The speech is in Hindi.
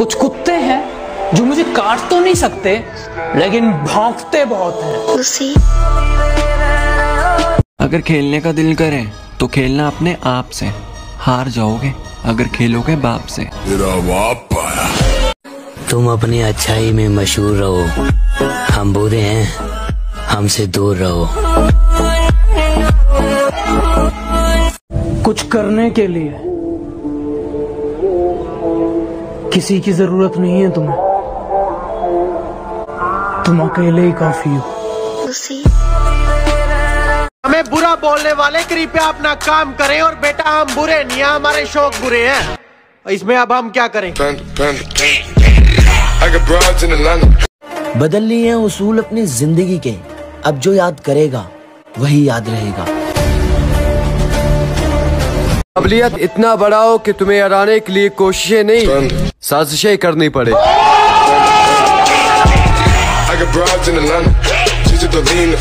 कुछ कुत्ते हैं जो मुझे काट तो नहीं सकते लेकिन भौंकते बहुत हैं। अगर खेलने का दिल करे तो खेलना अपने आप से। हार जाओगे अगर खेलोगे बाप से। तुम अपनी अच्छाई में मशहूर रहो। हम बुरे हैं हमसे दूर रहो। कुछ करने के लिए किसी की ज़रूरत नहीं है तुम्हें। तुम अकेले ही काफ़ी हो। हमें बुरा बोलने वाले कृपया अपना काम करें और बेटा हम बुरे नहीं हैं हमारे शौक बुरे हैं। इसमें अब हम क्या करें. बदल लिए हैं उसूल अपनी ज़िंदगी के। अब जो याद करेगा वही याद रहेगा। काबिलियत इतना बड़ा हो कि तुम्हें हराने के लिए कोशिशें नहीं साजिशें करनी पड़े I got broads in Atlanta. She's just a lean.